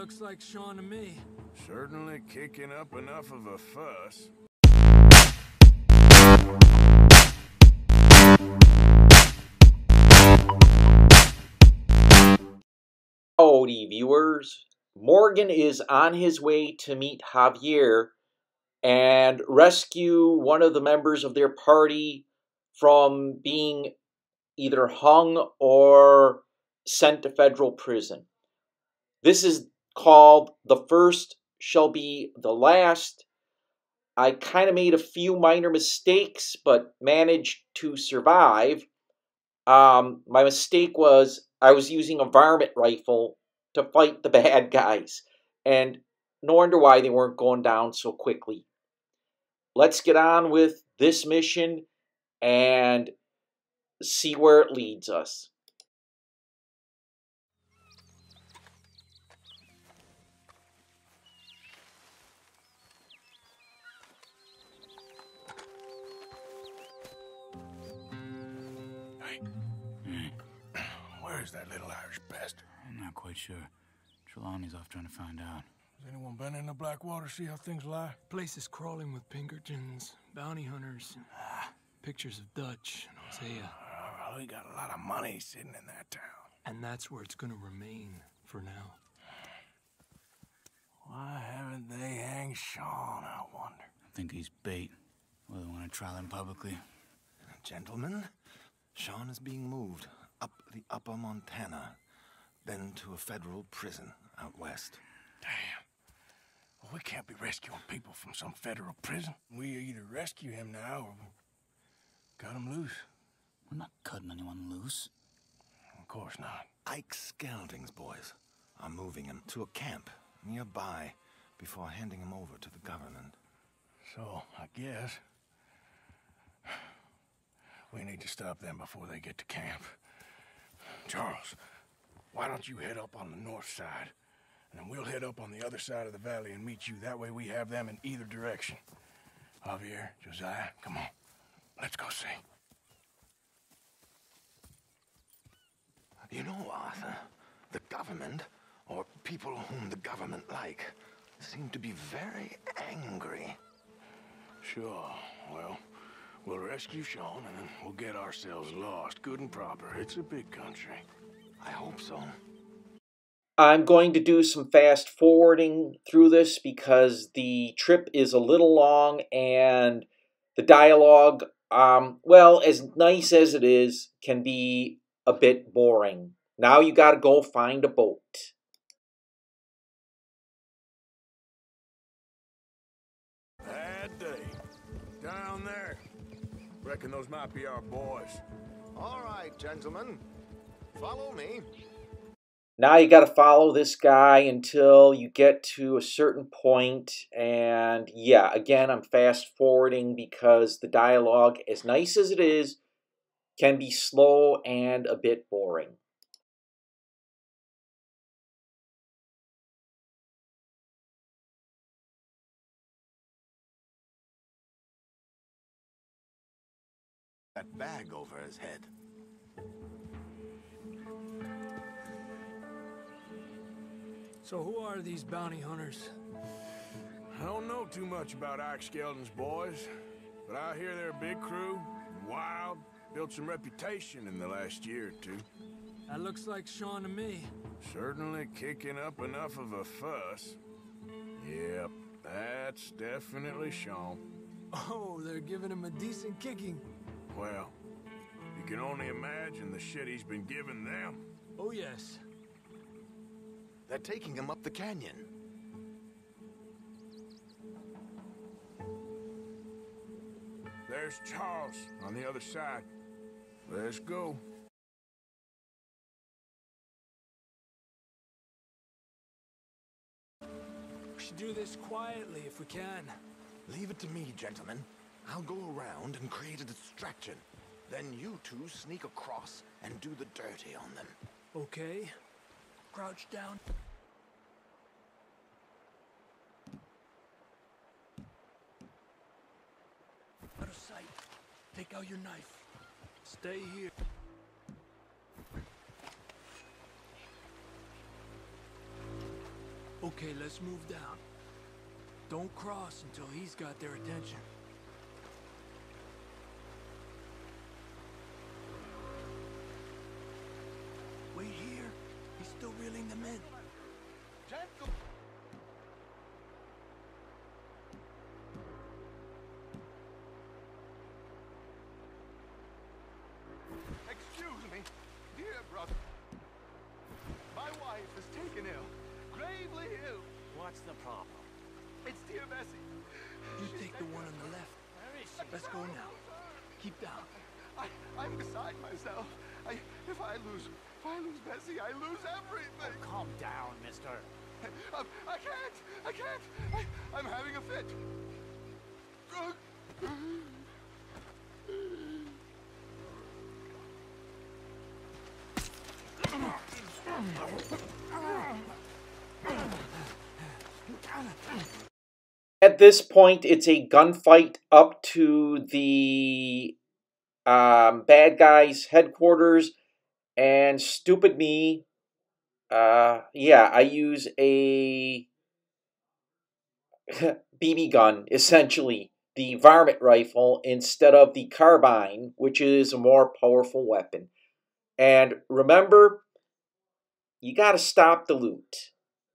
looks like Sean to me. Certainly kicking up enough of a fuss. Howdy, viewers. Morgan is on his way to meet Javier and rescue one of the members of their party from being either hung or sent to federal prison. This is called The First Shall Be the Last. I kind of made a few minor mistakes, but managed to survive. Um, my mistake was I was using a varmint rifle to fight the bad guys, and no wonder why they weren't going down so quickly. Let's get on with this mission and see where it leads us. Where's that little Irish bastard? I'm not quite sure. Trelawny's off trying to find out. Has anyone been in the Blackwater, see how things lie? Place is crawling with Pinkertons, bounty hunters, ah. pictures of Dutch and Hosea. Oh, we got a lot of money sitting in that town. And that's where it's gonna remain for now. Why haven't they hanged Sean, I wonder? I think he's bait. Well, they want to trial him publicly. Gentlemen, Sean is being moved up the upper Montana, then to a federal prison out west. Damn. Well, we can't be rescuing people from some federal prison. We either rescue him now or cut him loose. We're not cutting anyone loose. Of course not. Ike Skelding's boys are moving him to a camp nearby before handing him over to the government. So, I guess we need to stop them before they get to camp. Charles, why don't you head up on the north side? And then we'll head up on the other side of the valley and meet you. That way we have them in either direction. Javier, Josiah, come on. Let's go see. You know, Arthur, the government, or people whom the government like, seem to be very angry. Sure. Well, we'll rescue Sean and then we'll get ourselves lost good and proper. It's a big country. I hope so. I'm going to do some fast forwarding through this because the trip is a little long and the dialogue, um, well, as nice as it is, can be a bit boring. Now you gotta go find a boat. Reckon those might be our boys. All right, gentlemen, follow me. Now you got to follow this guy until you get to a certain point and yeah, again, I'm fast forwarding because the dialogue as nice as it is can be slow and a bit boring. That bag over his head. So who are these bounty hunters? I don't know too much about Ike Skeldon's boys, but I hear they're a big crew, wild, built some reputation in the last year or two. That looks like Sean to me. Certainly kicking up enough of a fuss. Yep, that's definitely Sean. Oh, they're giving him a decent kicking. Well, you can only imagine the shit he's been giving them. Oh, yes. They're taking him up the canyon. There's Charles on the other side. Let's go. We should do this quietly if we can. Leave it to me, gentlemen. I'll go around and create a distraction. Then you two sneak across and do the dirty on them. Okay. Crouch down. Out of sight. Take out your knife. Stay here. Okay, let's move down. Don't cross until he's got their attention. Wife is taken ill, gravely ill. What's the problem? It's dear Bessie. You take the one on the left. Let's go now. Keep down. I, I'm beside myself. I, if I lose, if I lose Bessie, I lose everything. Calm down, mister. Um, I can't. I can't. I, I'm having a fit. At this point, it's a gunfight up to the um, bad guys' headquarters, and stupid me. Uh, yeah, I use a BB gun, essentially, the varmint rifle, instead of the carbine, which is a more powerful weapon. And remember, you got to stop the loot.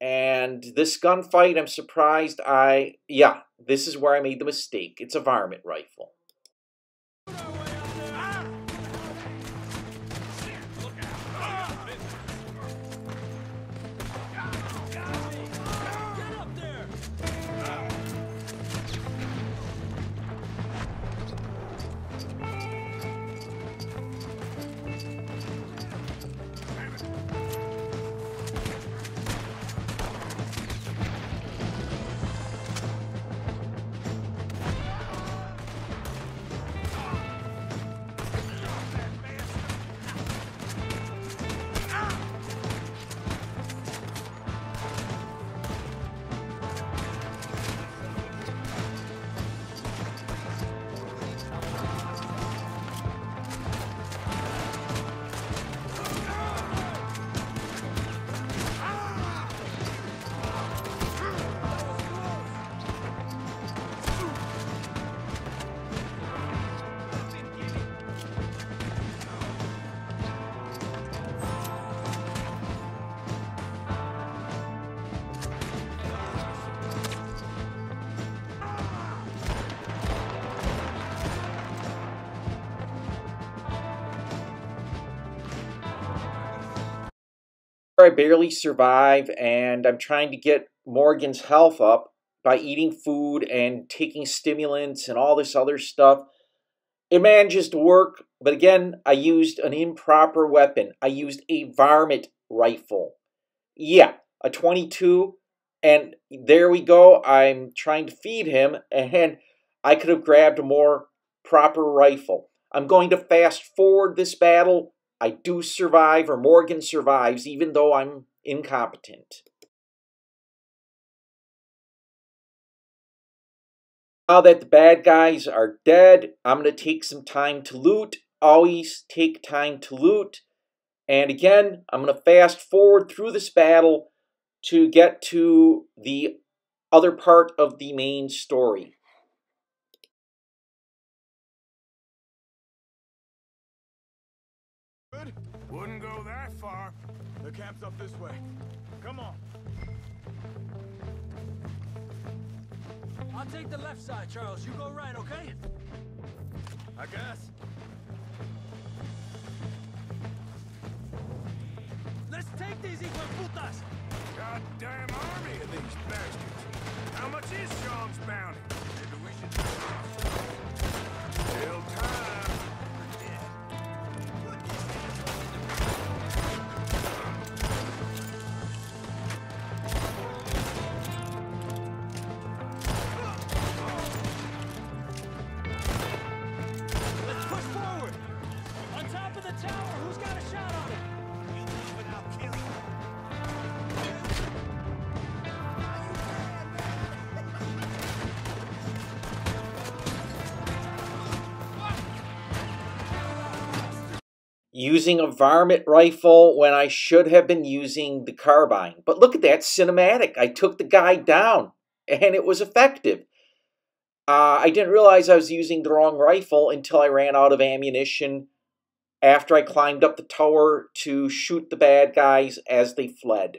And this gunfight, I'm surprised I. Yeah, this is where I made the mistake. It's a varmint rifle. I barely survive, and I'm trying to get Morgan's health up by eating food and taking stimulants and all this other stuff. It manages to work, but again, I used an improper weapon. I used a varmint rifle. Yeah, a 22, and there we go. I'm trying to feed him, and I could have grabbed a more proper rifle. I'm going to fast forward this battle I do survive, or Morgan survives, even though I'm incompetent. Now that the bad guys are dead, I'm going to take some time to loot. Always take time to loot. And again, I'm going to fast forward through this battle to get to the other part of the main story. Wouldn't go that far. The camp's up this way. Come on. I'll take the left side, Charles. You go right, okay? I guess. Let's take these putas! Goddamn army of these bastards. How much is Sean's bounty? Maybe we should... using a varmint rifle when I should have been using the carbine. But look at that cinematic. I took the guy down and it was effective. Uh, I didn't realize I was using the wrong rifle until I ran out of ammunition after I climbed up the tower to shoot the bad guys as they fled.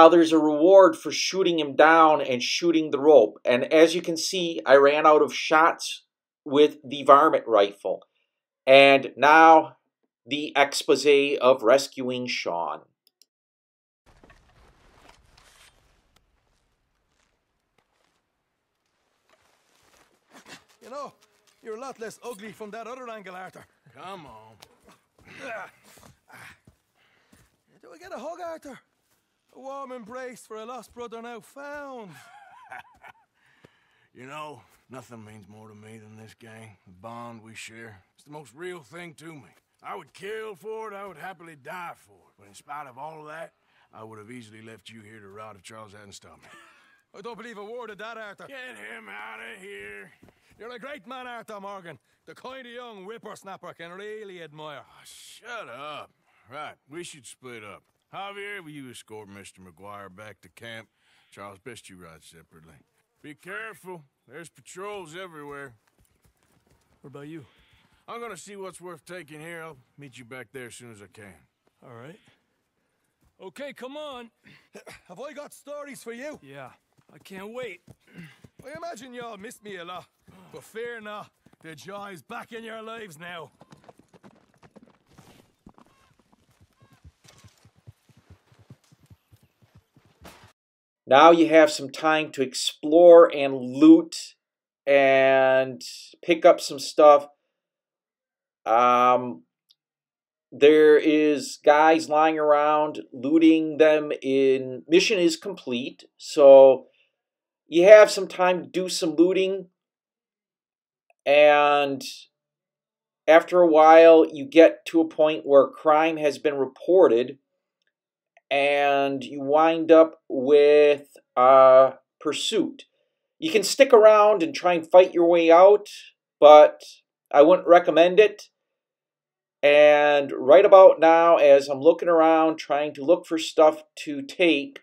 Now there's a reward for shooting him down and shooting the rope. And as you can see, I ran out of shots with the varmint rifle. And now the expose of rescuing Sean. You know, you're a lot less ugly from that other angle, Arthur. Come on. Do we get a hug, Arthur? A warm embrace for a lost brother now found. You know, nothing means more to me than this gang, the bond we share. It's the most real thing to me. I would kill for it, I would happily die for it. But in spite of all of that, I would have easily left you here to rot if Charles hadn't stopped me. I don't believe a word of that, Arthur. Get him out of here. You're a great man, Arthur Morgan. The kind of young whippersnapper can really admire. Oh, shut up. Right, we should split up. Javier, will you escort Mr. MacGuire back to camp? Charles, best you ride separately. Be careful. There's patrols everywhere. What about you? I'm gonna see what's worth taking here. I'll meet you back there as soon as I can. All right. Okay, come on. Have I got stories for you? Yeah, I can't wait. I imagine y'all missed me a lot. But fear not, the joy's back in your lives now. Now you have some time to explore and loot and pick up some stuff. Um, there is guys lying around looting them in mission is complete so you have some time to do some looting and after a while you get to a point where crime has been reported and you wind up with a pursuit you can stick around and try and fight your way out but i wouldn't recommend it and right about now, as I'm looking around trying to look for stuff to take,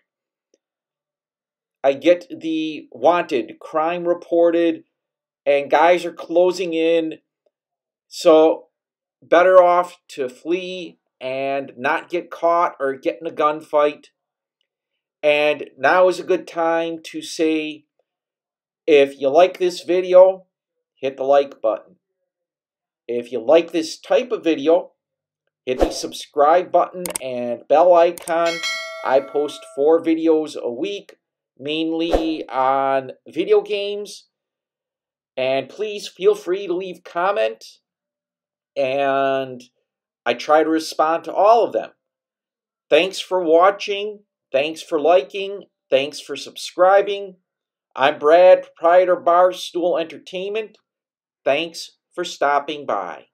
I get the wanted, crime reported, and guys are closing in. So, better off to flee and not get caught or get in a gunfight. And now is a good time to say if you like this video, hit the like button. If you like this type of video, hit the subscribe button and bell icon. I post four videos a week, mainly on video games. And please feel free to leave comment. And I try to respond to all of them. Thanks for watching. Thanks for liking. Thanks for subscribing. I'm Brad, proprietor Barstool Entertainment. Thanks for stopping by.